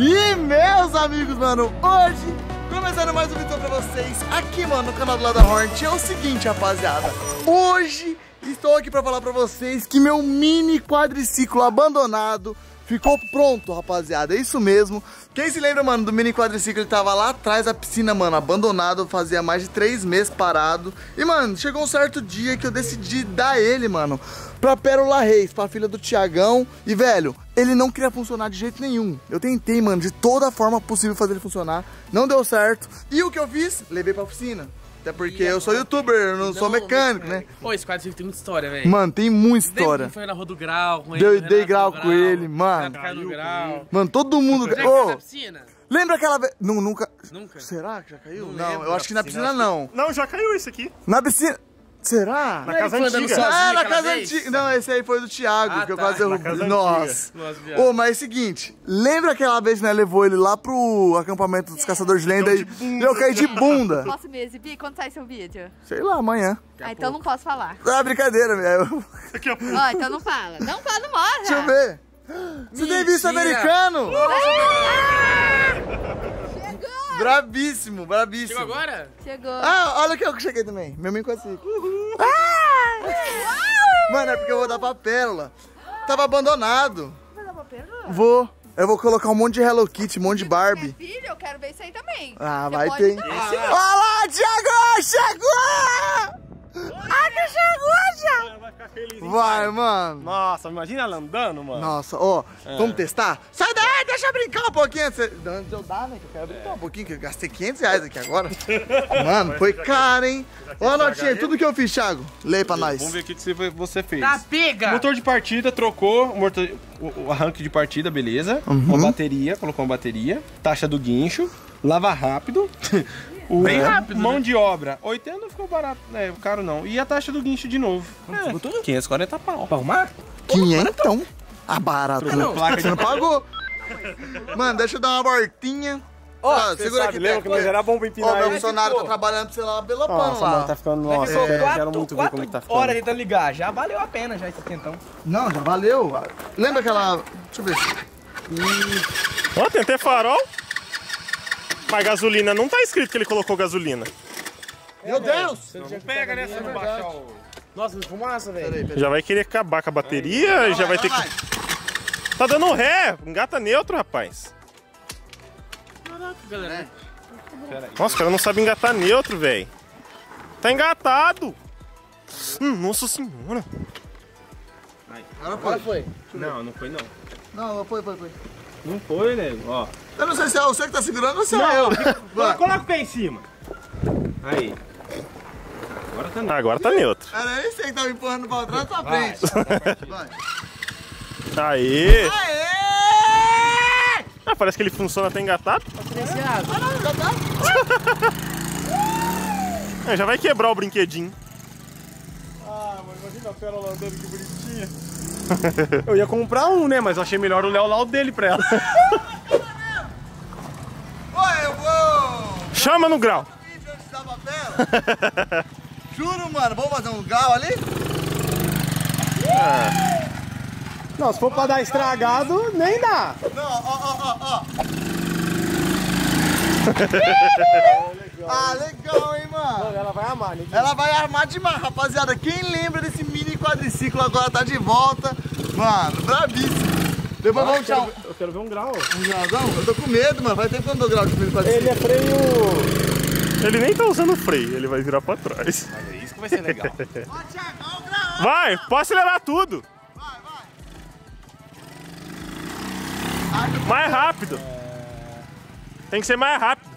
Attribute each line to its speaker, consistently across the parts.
Speaker 1: E meus amigos, mano, hoje, começando mais um vídeo pra vocês aqui, mano, no canal do Lada Hornet. É o seguinte, rapaziada, hoje estou aqui pra falar pra vocês que meu mini quadriciclo abandonado ficou pronto, rapaziada, é isso mesmo. Quem se lembra, mano, do mini quadriciclo, ele tava lá atrás da piscina, mano, abandonado, fazia mais de três meses parado. E, mano, chegou um certo dia que eu decidi dar ele, mano, pra Pérola Reis, pra filha do Tiagão. E, velho, ele não queria funcionar de jeito nenhum. Eu tentei, mano, de toda forma possível fazer ele funcionar. Não deu certo. E o que eu fiz? Levei pra oficina. Até porque eu sou youtuber, eu não, sou mecânico, né?
Speaker 2: Pô, esse quadriciclo tem muita história, velho.
Speaker 1: Mano, tem muita história.
Speaker 2: Dei, foi na Rua do Grau com
Speaker 1: Deu-
Speaker 2: ele.
Speaker 1: dei
Speaker 2: Renato
Speaker 1: grau
Speaker 2: do
Speaker 1: com ele, mano.
Speaker 2: Caiu grau.
Speaker 1: Mano, todo mundo...
Speaker 2: Já
Speaker 1: Ô,
Speaker 2: na piscina?
Speaker 1: lembra aquela vez... Não, nunca...
Speaker 2: Nunca?
Speaker 1: Será que já caiu?
Speaker 2: Não
Speaker 1: Não, eu acho que na
Speaker 2: piscina,
Speaker 1: piscina
Speaker 2: acho
Speaker 1: não.
Speaker 3: Não, já caiu esse aqui.
Speaker 1: Na piscina... Será?
Speaker 3: Na casa antiga.
Speaker 2: sozinho
Speaker 1: Ah, na casa
Speaker 2: vez?
Speaker 1: antiga. Não, esse aí foi do Thiago,
Speaker 2: Ah,
Speaker 1: que eu
Speaker 2: tá.
Speaker 1: quase derrubei.
Speaker 3: casa
Speaker 1: Nossa.
Speaker 2: Nossa.
Speaker 1: Ô, mas é o seguinte, lembra aquela vez que nós levou ele lá pro acampamento dos caçadores de lenda e eu caí de bunda?
Speaker 4: Posso me exibir? Quando sai seu vídeo?
Speaker 1: Sei lá, amanhã.
Speaker 4: Ah, então não posso falar.
Speaker 1: Ah, brincadeira, velho.
Speaker 3: Daqui a pouco.
Speaker 4: Ó, então não fala. Não fala, não mostra.
Speaker 1: Deixa eu ver. Você tem visto americano?
Speaker 4: Chegou!
Speaker 1: Brabíssimo, brabíssimo.
Speaker 2: Chegou agora?
Speaker 4: Chegou.
Speaker 1: Ah, olha que eu cheguei também. Meu mini quadriciclo. Mano, é porque eu vou dar pra pérola. Tava abandonado.
Speaker 4: Vai dar papel?
Speaker 1: Vou. Eu vou colocar um monte de Hello Kitty, um monte de Barbie.
Speaker 4: Minha filha, eu quero ver isso aí também.
Speaker 1: Ah,
Speaker 4: Você
Speaker 1: vai ter. Olha lá, Thiago! Chegou! Ai, que chegou, já!
Speaker 3: Vai ficar feliz,
Speaker 1: Vai,
Speaker 3: pai?
Speaker 1: mano.
Speaker 3: Nossa, imagina ela andando, mano.
Speaker 1: Nossa, ó, vamos testar? Sai daí, deixa eu brincar um pouquinho. Você- Antes de eu dar, né? Que eu quero brincar um pouquinho, que eu gastei 500 reais aqui agora. Mano, foi caro, hein? Ó, Notinha, tudo que eu fiz, Thiago. Lê pra nós.
Speaker 5: Vamos ver o que você- fez.
Speaker 2: Tá, pega!
Speaker 5: Motor de partida, trocou o, motor- o- o arranque de partida, beleza. Uma bateria, colocou uma bateria. Taxa do guincho. Lava rápido. O
Speaker 2: Bem rápido,
Speaker 5: Mão
Speaker 2: né?
Speaker 5: de obra, 80 não ficou barato, né? Caro não. E a taxa do guincho de novo. É, 540 pau.
Speaker 2: Pra arrumar?
Speaker 1: Quinhentão. Ah, barato.
Speaker 5: Trocou placa de
Speaker 1: Você não pagou. Mano, deixa eu dar uma voltinha. Ó,
Speaker 3: Você
Speaker 1: segura
Speaker 3: sabe,
Speaker 1: aqui,
Speaker 3: lembra que nós era bom pra
Speaker 1: Ó,
Speaker 3: empinar
Speaker 1: meu
Speaker 3: ele?
Speaker 1: funcionário tá trabalhando você lá pelo pano
Speaker 3: Nossa, mano,
Speaker 1: lá.
Speaker 3: tá ficando... Nossa,
Speaker 2: São
Speaker 3: eu quero muito ver como que tá ficando.
Speaker 2: horas tentando ligar. Já valeu a pena já esse quentão.
Speaker 1: Não, já valeu. Lembra aquela... Deixa eu ver.
Speaker 3: Ó, tem até farol. Mas gasolina, não tá escrito que ele colocou gasolina.
Speaker 1: Meu Deus!
Speaker 2: Não pega, né? Se não baixar o... Nossa, fumaça, velho.
Speaker 3: Já vai querer acabar com a bateria, já vai ter que... Tá dando ré, engata neutro, rapaz.
Speaker 2: Caraca, galera.
Speaker 3: Nossa, o cara não sabe engatar neutro, velho. Tá engatado. Hum, nossa senhora.
Speaker 1: Agora foi.
Speaker 5: Não, não foi não.
Speaker 1: Não, foi, foi, foi.
Speaker 5: Não foi, nego. Ó.
Speaker 1: Eu não sei se é você que tá segurando ou se é eu. Vai.
Speaker 5: Coloca o pé em cima. Aí. Agora tá
Speaker 3: Agora tá neutro.
Speaker 1: Era esse aí que tava empurrando pra trás ou pra frente? Vai.
Speaker 3: Aê!
Speaker 1: Aê!
Speaker 3: Ah, parece que ele funciona até engatado.
Speaker 1: Ah, não, já tá.
Speaker 3: É, já vai quebrar o brinquedinho.
Speaker 5: Ah, mano, imagina a pérola andando que bonitinha. Eu ia comprar um, né? Mas eu achei melhor o Léo lá o dele pra ela.
Speaker 1: Oi, eu vou.
Speaker 3: Chama no grau.
Speaker 1: Juro, mano. Vamos fazer um gal ali?
Speaker 5: Não, se for pra dar estragado, nem dá.
Speaker 1: Não, ó, ó, ó, ó. ah, legal, hein, mano?
Speaker 5: Ela vai amar, né?
Speaker 1: Ela vai armar demais, rapaziada. Quem lembra desse mini quadriciclo agora tá de volta? Mano, brabíssimo. Depois vamos tirar um,
Speaker 5: Eu quero ver um grau.
Speaker 1: um grauzão. Eu tô com medo, mano. Vai ter quando eu grau de mini quadriciclo.
Speaker 5: Ele é freio.
Speaker 3: Ele nem tá usando freio, ele vai virar pra trás.
Speaker 2: É isso que vai ser legal.
Speaker 1: Ó, Thiago, ó o grau.
Speaker 3: Vai, pode acelerar tudo.
Speaker 1: Vai, vai.
Speaker 3: Mais rápido. Tem que ser mais rápido.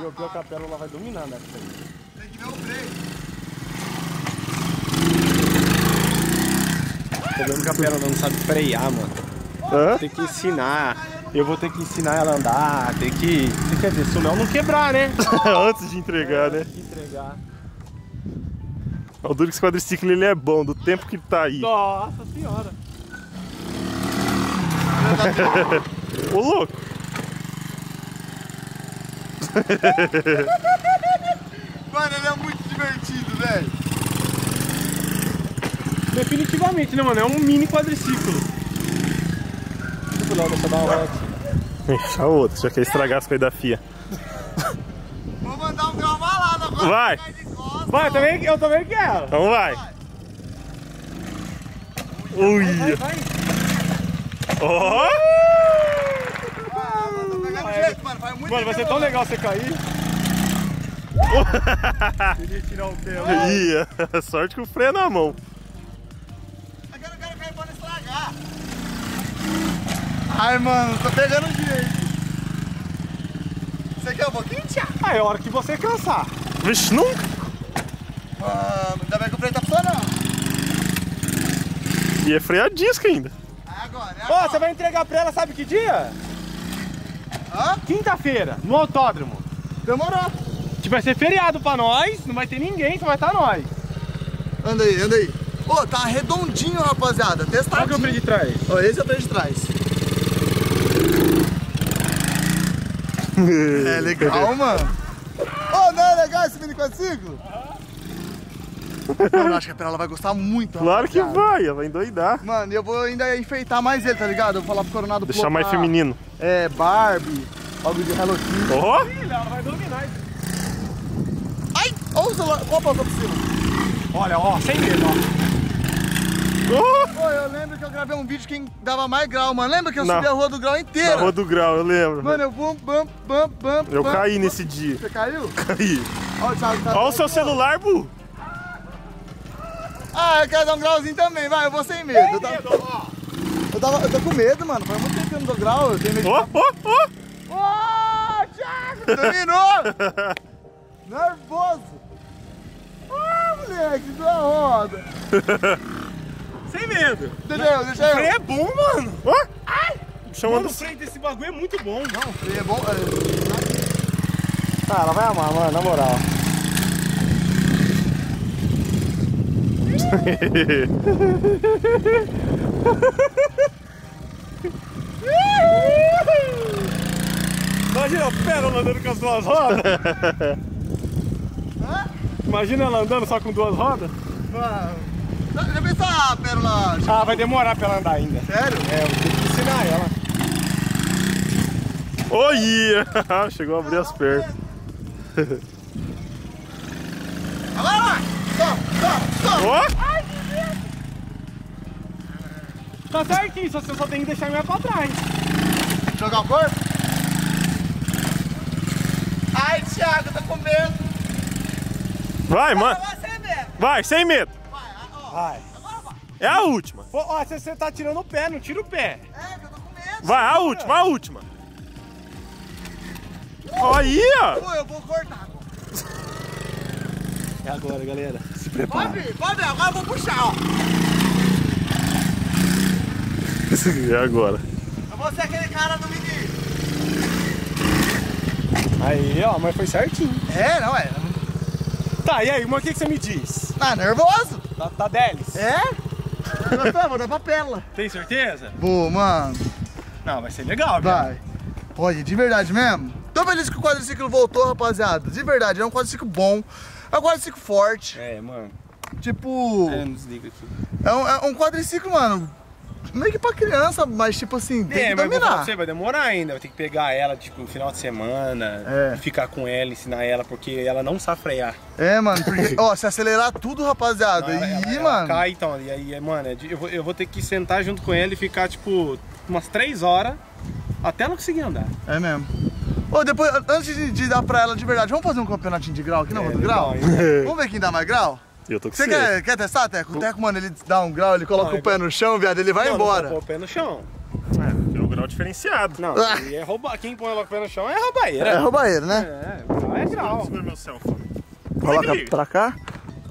Speaker 5: E o pior que a pérola vai dominar, né?
Speaker 1: Tem que ver o freio.
Speaker 5: Problema é que a pérola não sabe frear, mano.
Speaker 3: Hã?
Speaker 5: Tem que ensinar. Eu vou ter que ensinar ela a andar, tem que. Quer dizer, se o Léo não quebrar, né?
Speaker 3: Antes de entregar, né?
Speaker 5: Tem que entregar.
Speaker 3: O duro que esse quadriciclo ele é bom, do tempo que tá aí.
Speaker 5: Nossa senhora.
Speaker 3: Ô louco.
Speaker 1: Mano, ele é muito divertido, velho.
Speaker 5: Definitivamente, né, mano? É um mini quadriciclo. Deixa eu deixa eu dar uma volta.
Speaker 3: Deixa a outra, já quer estragar as coisas da FIA.
Speaker 1: Vou mandar um grau balado agora.
Speaker 3: Vai.
Speaker 1: Vai costas.
Speaker 5: Vai, eu também, eu também quero.
Speaker 3: Então vai. Ui. Ó.
Speaker 1: Ah, mano, tô pegando jeito, mano. Muito
Speaker 5: Mano, vai ser tão
Speaker 1: mano.
Speaker 5: legal você cair. Queria tirar o pé.
Speaker 3: Ia. Sorte que o freio é na mão.
Speaker 1: Ai, mano, tô pegando jeito. Você quer um pouquinho, Thiago?
Speaker 5: Ah, é hora que você cansar.
Speaker 3: Vixe, nunca.
Speaker 1: Mano, ainda bem que o freio tá funcionando.
Speaker 3: E é freio a disco ainda.
Speaker 1: É agora, é
Speaker 5: Ó,
Speaker 1: agora.
Speaker 5: você vai entregar pra ela, sabe que dia?
Speaker 1: Hã?
Speaker 5: Quinta-feira, no autódromo.
Speaker 1: Demorou.
Speaker 5: Tipo, vai ser feriado pra nós, não vai ter ninguém, só vai estar nós.
Speaker 1: Anda aí, anda aí. Ô, tá redondinho, rapaziada.
Speaker 5: Que é o freio de trás?
Speaker 1: Ó, esse é o freio de trás. É legal, mano. Ô, não é legal esse mini quadriciclo? Mano, eu acho que a Perala vai gostar muito.
Speaker 3: Claro que vai, ela vai endoidar.
Speaker 1: Mano, e eu vou ainda enfeitar mais ele, tá ligado? Eu vou falar pro Coronado
Speaker 3: Deixar mais feminino.
Speaker 1: É, Barbie, algo de Hello Kitty.
Speaker 3: Ó.
Speaker 5: Ela vai dominar isso.
Speaker 1: Ai! Ó o celular, qual passou por cima?
Speaker 5: Olha, ó, sem medo, ó.
Speaker 1: Pô, eu lembro que eu gravei um vídeo que dava mais grau, mano. Lembra que eu
Speaker 3: Na-
Speaker 1: subi a rua do grau
Speaker 3: Na
Speaker 1: inteira?
Speaker 3: rua do grau, eu lembro.
Speaker 1: Mano, eu bum, bum, bum, bum,
Speaker 3: Eu
Speaker 1: bum.
Speaker 3: caí nesse dia.
Speaker 1: Você caiu?
Speaker 3: Caí.
Speaker 1: Ó o Thiago tá
Speaker 3: Olha o seu celular, Bu.
Speaker 1: Ah, eu quero dar um grauzinho também, vai, eu vou sem medo. Eu, tava, eu, tava, eu tô com medo, mano. Faz muito tempo que eu não dou grau, eu tenho medo.
Speaker 3: Ó, ó, ó.
Speaker 1: Ô, Thiago! Dominou! Nervoso! Ah, moleque, dá uma roda.
Speaker 5: Sem medo.
Speaker 1: Deixa eu, deixa eu.
Speaker 5: freio é bom, mano.
Speaker 3: Ó. Chama
Speaker 5: Mano, o freio desse bagulho é muito bom. Não.
Speaker 1: Freio é bom. é,
Speaker 5: Ah, ela vai amar, mano, na moral. Imagina a pérola andando com as duas rodas. Imagina ela andando só com duas rodas.
Speaker 1: Mano. Já pensou a pérola?
Speaker 5: Ah, vai demorar pra ela andar ainda.
Speaker 1: Sério?
Speaker 5: É, eu tenho que ensinar ela.
Speaker 3: Oh, yeah. Chegou a abrir as pernas.
Speaker 1: Agora vai! Stop, stop, stop!
Speaker 3: Ó.
Speaker 5: Tá certinho, só você só tem que deixar a minha pra trás.
Speaker 1: Jogar o corpo? Ai, Thiago, tô com medo.
Speaker 3: Vai, mano.
Speaker 1: Vai,
Speaker 3: sem medo.
Speaker 5: Vai.
Speaker 3: É a última.
Speaker 5: Pô, ó, você, tá tirando o pé, não tira o pé.
Speaker 1: É, que eu tô com medo.
Speaker 3: Vai, a última, a última. Ó, Aí, ó.
Speaker 1: Pô, eu vou cortar.
Speaker 5: É agora, galera. Se
Speaker 1: Pode
Speaker 5: prepara.
Speaker 1: vir, pode vir. Agora eu vou puxar, ó.
Speaker 3: É agora.
Speaker 1: Eu vou ser aquele cara do menino.
Speaker 5: Aí, ó, mas foi certinho.
Speaker 1: É, não é?
Speaker 5: Tá, e aí, mas o que, que você me diz?
Speaker 1: Tá nervoso?
Speaker 5: Tá deles?
Speaker 1: É? Vou dar pra pérola.
Speaker 5: Tem certeza?
Speaker 1: Pô, mano.
Speaker 5: Não, vai ser legal?
Speaker 1: Vai. Pode, de verdade mesmo? Tô feliz que o quadriciclo voltou, rapaziada. De verdade, é um quadriciclo bom. É um quadriciclo forte.
Speaker 5: É, mano.
Speaker 1: Tipo,
Speaker 5: É, não desliga aqui.
Speaker 1: é um, é um quadriciclo, mano. Meio que pra criança, mas tipo assim, tem
Speaker 5: é,
Speaker 1: que dominar.
Speaker 5: você, vai demorar ainda. Vai ter que pegar ela, tipo, no final de semana.
Speaker 1: É.
Speaker 5: Ficar com ela, ensinar ela, porque ela não sabe frear.
Speaker 1: É, mano, porque, ó, se acelerar tudo, rapaziada,
Speaker 5: Não, ela,
Speaker 1: e,
Speaker 5: ela- ela
Speaker 1: mano,
Speaker 5: cai, então. E aí, é, mano, é eu vou, eu vou ter que sentar junto com ela e ficar, tipo, umas três horas até ela conseguir andar.
Speaker 1: é mesmo. Ô, depois, antes de, de dar pra ela de verdade, vamos fazer um campeonatinho de grau aqui na
Speaker 5: É,
Speaker 1: do
Speaker 5: legal,
Speaker 1: grau?
Speaker 5: hein?
Speaker 1: Vamos ver quem dá mais grau?
Speaker 3: Eu tô com
Speaker 1: Você
Speaker 3: você.
Speaker 1: quer, quer testar, Teco? O Teco, mano, ele dá um grau, ele coloca
Speaker 5: Não,
Speaker 1: o pé no chão, viado, ele vai
Speaker 5: Não,
Speaker 1: embora.
Speaker 5: Não, o pé no chão.
Speaker 3: É, é um grau diferenciado.
Speaker 5: Não,
Speaker 1: Ah.
Speaker 5: é roubar. Quem põe o pé no chão é
Speaker 1: É
Speaker 5: roubaeira.
Speaker 1: né?
Speaker 5: É, grau é grau.
Speaker 3: Segura meu cellphone.
Speaker 1: Coloca
Speaker 3: liga.
Speaker 1: pra cá.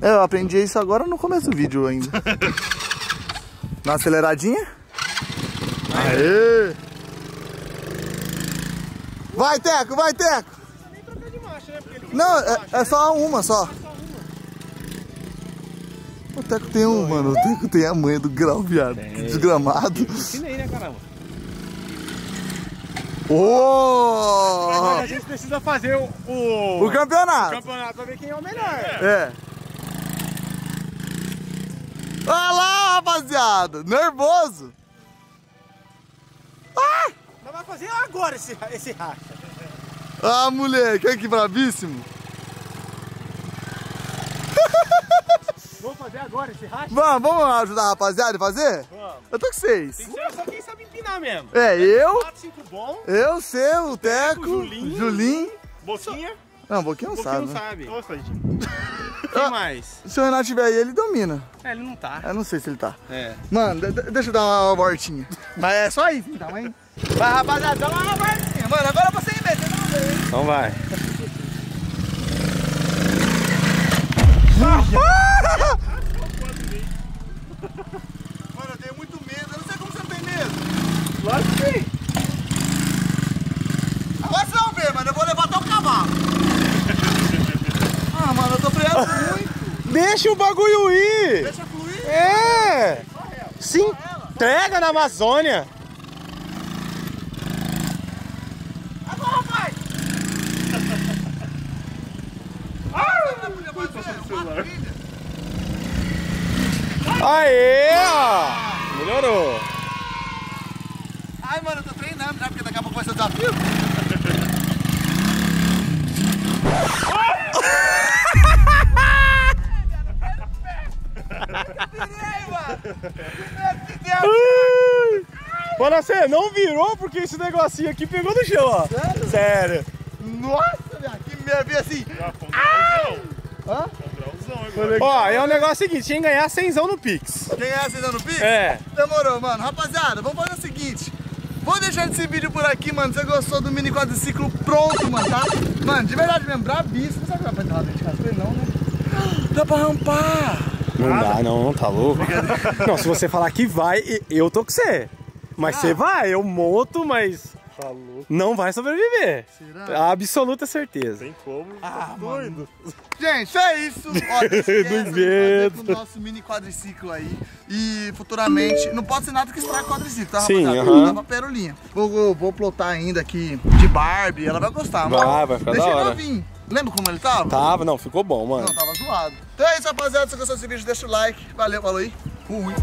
Speaker 1: É, eu aprendi isso agora no começo do vídeo ainda. Dá uma aceleradinha. Aê! Vai, Teco, vai, Teco!
Speaker 5: Nem trocar de marcha, né? Porque ele
Speaker 1: Não, é, é só uma só. O Teco tem um, mano. O Teco tem a manha do grau, viado. Que desgramado.
Speaker 5: ensinei, né, caramba?
Speaker 1: Ô!
Speaker 5: Agora a gente precisa fazer o, o,
Speaker 1: O campeonato.
Speaker 5: campeonato pra ver quem é o melhor.
Speaker 1: É. Olha lá, rapaziada. Nervoso. Ah!
Speaker 5: Nós vamos fazer agora esse, esse racha.
Speaker 1: Ah, moleque, olha que bravíssimo.
Speaker 5: Vamos fazer agora esse racha?
Speaker 1: Vamos, vamos ajudar a rapaziada a fazer?
Speaker 5: Vamos.
Speaker 1: Eu tô com vocês.
Speaker 5: Tem que ser só quem sabe empinar mesmo.
Speaker 1: É, eu,
Speaker 5: 4, 5 bom,
Speaker 1: eu, seu, o Teco,
Speaker 5: Julinho.
Speaker 1: Julinho.
Speaker 5: boquinha,
Speaker 1: Não, pouquinho não
Speaker 5: boquinha
Speaker 1: sabe.
Speaker 5: não
Speaker 1: né?
Speaker 5: sabe.
Speaker 3: Nossa, gente.
Speaker 5: Quem mais?
Speaker 1: Se o Renato tiver aí, ele domina.
Speaker 5: É, ele não tá.
Speaker 1: Eu não sei se ele tá.
Speaker 5: É.
Speaker 1: Mano, de- de- deixa eu dar uma voltinha. Mas é só isso então, hein? Vai, rapaziada, dá uma voltinha. Mano, agora você inventa, não vem.
Speaker 5: Então vai.
Speaker 1: Mano, eu tenho muito medo. Eu não sei como você não tem medo.
Speaker 5: Que tem.
Speaker 1: Agora vocês vão ver, mano. Eu vou levar até o cavalo. Ah, mano, eu tô freando muito.
Speaker 5: Deixa o bagulho ir.
Speaker 1: Deixa fluir.
Speaker 5: É. Se entrega na Amazônia.
Speaker 1: Agora vai. Ah.
Speaker 5: Aê, ó. Melhorou.
Speaker 1: Ai, mano, eu tô treinando já, porque daqui a pouco vai ser o desafio.
Speaker 5: Mano, você não virou porque esse negocinho aqui pegou no chão, ó.
Speaker 1: Sério?
Speaker 5: Sério.
Speaker 1: Nossa, velho, que merda, assim.
Speaker 3: Já foi um grauzão.
Speaker 1: Hã?
Speaker 3: Um grauzão.
Speaker 5: Ó, é o negócio seguinte, tinha que ganhar 100 no Pix.
Speaker 1: Quem é acendendo o pico?
Speaker 5: É.
Speaker 1: Demorou, mano. Rapaziada, vamos fazer. Vou deixar esse vídeo por aqui, mano. Você gostou do mini quadriciclo pronto, mano, tá? Mano, de verdade mesmo, bravíssimo. Sabe que dá pra entrar lá dentro de casa? Não, né? Dá pra rampar.
Speaker 5: Não dá, não, tá louco. Não, se você falar que vai, eu tô com você. Mas você vai, eu monto, mas
Speaker 3: Tá louco.
Speaker 5: não vai sobreviver.
Speaker 1: Será?
Speaker 5: Absoluta certeza.
Speaker 3: Tem como.
Speaker 1: Ah,
Speaker 3: doido.
Speaker 1: Gente, é isso. Ó, com o nosso mini quadriciclo aí. E futuramente, não pode ser nada que estrague o quadriciclo, tá,
Speaker 5: Sim,
Speaker 1: rapaziada?
Speaker 5: aham.
Speaker 1: Dá pra perolinha. Vou, vou, vou plotar ainda aqui de Barbie, ela vai gostar,
Speaker 5: Vai,
Speaker 1: mano.
Speaker 5: vai ficar da
Speaker 1: Deixei
Speaker 5: hora.
Speaker 1: novinho. Lembra como ele tava?
Speaker 5: Tava, não, ficou bom, mano.
Speaker 1: Não, tava zoado. Então é isso, rapaziada. Se você gostou desse vídeo, deixa o like. Valeu, falou aí. Fui.